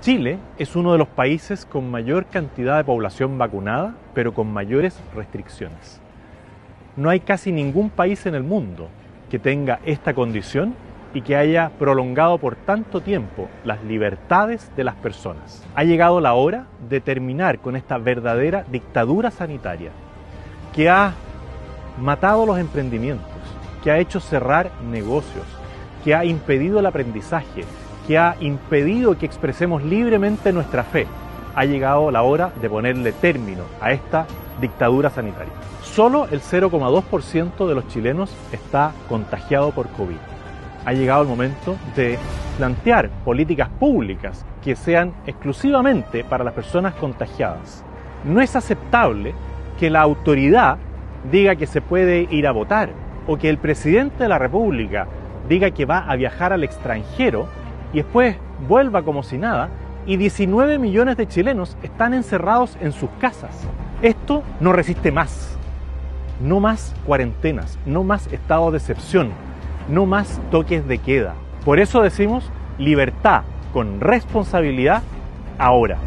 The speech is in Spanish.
Chile es uno de los países con mayor cantidad de población vacunada, pero con mayores restricciones. No hay casi ningún país en el mundo que tenga esta condición y que haya prolongado por tanto tiempo las libertades de las personas. Ha llegado la hora de terminar con esta verdadera dictadura sanitaria que ha matado los emprendimientos, que ha hecho cerrar negocios, que ha impedido el aprendizaje, que ha impedido que expresemos libremente nuestra fe, ha llegado la hora de ponerle término a esta dictadura sanitaria. Solo el 0,2% de los chilenos está contagiado por COVID. Ha llegado el momento de plantear políticas públicas que sean exclusivamente para las personas contagiadas. No es aceptable que la autoridad diga que se puede ir a votar o que el presidente de la República diga que va a viajar al extranjero y después vuelva como si nada y 19 millones de chilenos están encerrados en sus casas. Esto no resiste más. No más cuarentenas, no más estado de excepción, no más toques de queda. Por eso decimos libertad con responsabilidad ahora.